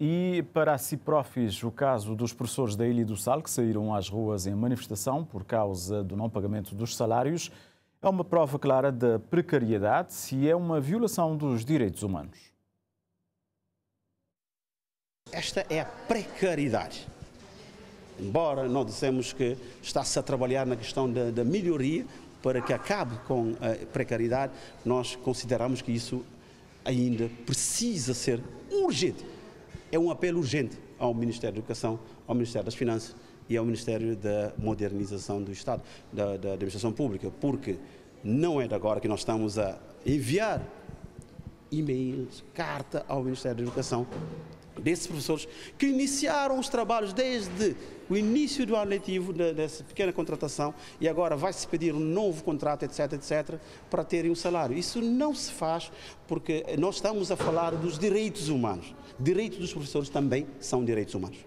E para a Ciprofis, o caso dos professores da Ilha do Sal que saíram às ruas em manifestação por causa do não pagamento dos salários é uma prova clara da precariedade e é uma violação dos direitos humanos. Esta é a precariedade. Embora nós dissemos que está-se a trabalhar na questão da, da melhoria para que acabe com a precariedade, nós consideramos que isso ainda precisa ser urgente. É um apelo urgente ao Ministério da Educação, ao Ministério das Finanças e ao Ministério da Modernização do Estado, da, da Administração Pública, porque não é de agora que nós estamos a enviar e-mails, carta ao Ministério da Educação desses professores que iniciaram os trabalhos desde o início do ano letivo, dessa pequena contratação, e agora vai-se pedir um novo contrato, etc, etc, para terem um salário. Isso não se faz porque nós estamos a falar dos direitos humanos. Direitos dos professores também são direitos humanos.